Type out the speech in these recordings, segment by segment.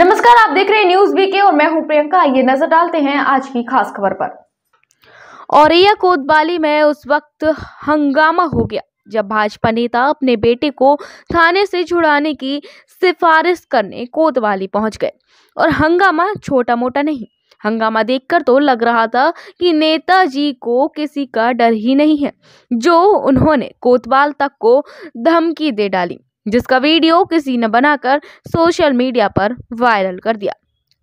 नमस्कार, आप देख रहे हैं न्यूज़ बीके और मैं हूँ प्रियंका। ये नज़र डालते हैं आज की खास खबर पर। औरैया कोतवाली में उस वक्त हंगामा हो गया, जब भाजपा नेता अपने बेटे को थाने से छुड़ाने की सिफारिश करने कोतवाली पहुँच गए और हंगामा छोटा मोटा नहीं। हंगामा देखकर तो लग रहा था कि नेताजी को किसी का डर ही नहीं है, जो उन्होंने कोतवाल तक को धमकी दे डाली। जिसका वीडियो किसी ने बनाकर सोशल मीडिया पर वायरल कर दिया।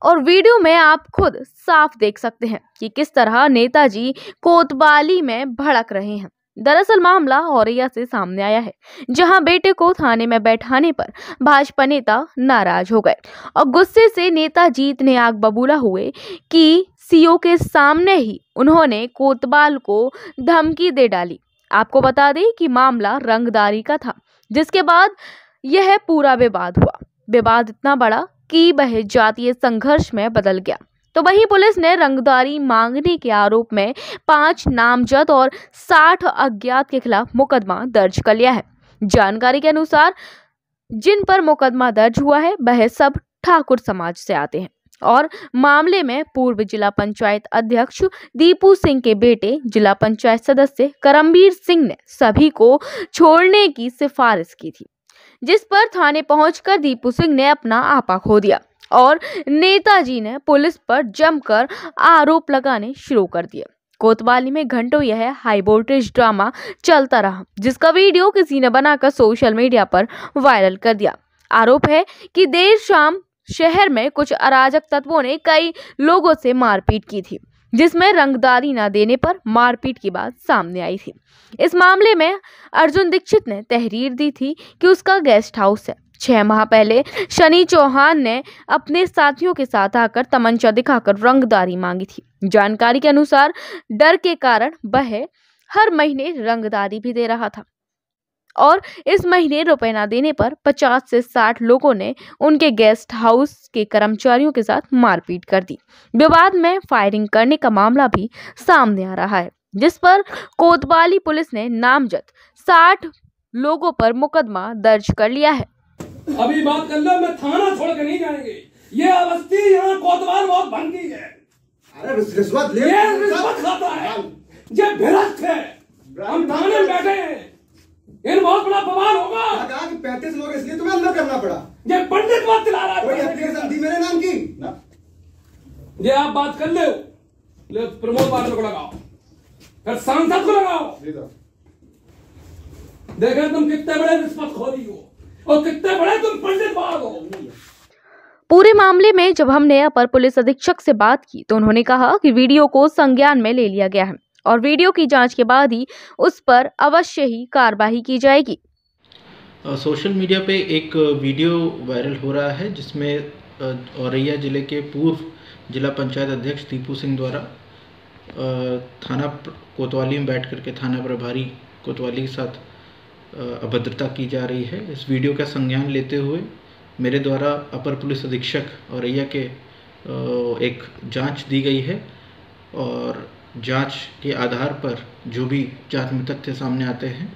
और वीडियो में आप खुद साफ़ देख सकते हैं कि किस तरह नेताजी कोतवाली में भड़क रहे हैं। दरअसल मामला औरैया से सामने आया है, जहाँ बेटे को थाने में बैठाने पर भाजपा नेता नाराज़ हो गए और गुस्से से नेताजी इतने आग बबूला हुए कि सीओ के सामने ही उन्होंने कोतवाल को धमकी दे डाली। आपको बता दें कि मामला रंगदारी का था। जिसके बाद यह पूरा विवाद हुआ। विवाद इतना बड़ा कि वह जातीय संघर्ष में बदल गया। तो वहीं पुलिस ने रंगदारी मांगने के आरोप में पाँच नामजद और साठ अज्ञात के खिलाफ मुकदमा दर्ज कर लिया है। जानकारी के अनुसार जिन पर मुकदमा दर्ज हुआ है, वह सब ठाकुर समाज से आते हैं। और मामले में पूर्व जिला पंचायत अध्यक्ष दीपू सिंह के बेटे जिला पंचायत सदस्य करमबीर सिंह ने सभी को छोड़ने की सिफारिश की थी, जिस पर थाने पहुंचकर दीपू सिंह ने अपना आपा खो दिया और नेताजी ने पुलिस पर जमकर आरोप लगाने शुरू कर दिए। कोतवाली में घंटों यह हाई वोल्टेज ड्रामा चलता रहा, जिसका वीडियो किसी ने बनाकर सोशल मीडिया पर वायरल कर दिया। आरोप है कि देर शाम शहर में कुछ अराजक तत्वों ने कई लोगों से मारपीट की थी, जिसमें रंगदारी न देने पर मारपीट की बात सामने आई थी। इस मामले में अर्जुन दीक्षित ने तहरीर दी थी कि उसका गेस्ट हाउस है। छह माह पहले शनि चौहान ने अपने साथियों के साथ आकर तमंचा दिखाकर रंगदारी मांगी थी। जानकारी के अनुसार डर के कारण वह हर महीने रंगदारी भी दे रहा था। और इस महीने रुपए ना देने पर 50 से 60 लोगों ने उनके गेस्ट हाउस के कर्मचारियों के साथ मारपीट कर दी। विवाद में फायरिंग करने का मामला भी सामने आ रहा है जिस पर कोतवाली पुलिस ने नामजद 60 लोगों पर मुकदमा दर्ज कर लिया है। अभी बात कर लो मैं थाना छोड़ के नहीं जाएँगे। ये अवस्थी यहाँ कोतवाल बहुत भंगी है। अरे रिश्वत ले ये रिश्वत खाता है। ये भ्रष्ट है हम थाने में बैठे हैं। इन बहुत बड़ा बवाल होगा। कहा कि पैंतीस लोग इसलिए तुम्हें अंदर करना पड़ा। ये पंडित बात दिला रहा कोई है एप्लीकेशन दी मेरे नाम की? ना। ये आप बात कर ले। ले प्रमोद पाटिल को लगाओ। फिर सांसद को लगाओ। देखे तुम कितने बड़े रिश्वत खोरी हो और कितने बड़े तुम पंडित बाग हो। पूरे मामले में जब हमने अपर पुलिस अधीक्षक से बात की तो उन्होंने कहा कि वीडियो को संज्ञान में ले लिया गया है। और वीडियो की जाँच के बाद ही उस पर अवश्य ही कार्रवाई की जाएगी। सोशल मीडिया पे एक वीडियो वायरल हो रहा है, जिसमें औरैया ज़िले के पूर्व जिला पंचायत अध्यक्ष दीपू सिंह द्वारा थाना कोतवाली में बैठ करके थाना प्रभारी कोतवाली के साथ अभद्रता की जा रही है। इस वीडियो का संज्ञान लेते हुए मेरे द्वारा अपर पुलिस अधीक्षक औरैया के एक जाँच दी गई है और जाँच के आधार पर जो भी जाँच में तथ्य सामने आते हैं,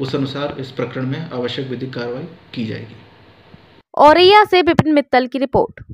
उस अनुसार इस प्रकरण में आवश्यक विधिक कार्रवाई की जाएगी। औरैया से विपिन मित्तल की रिपोर्ट।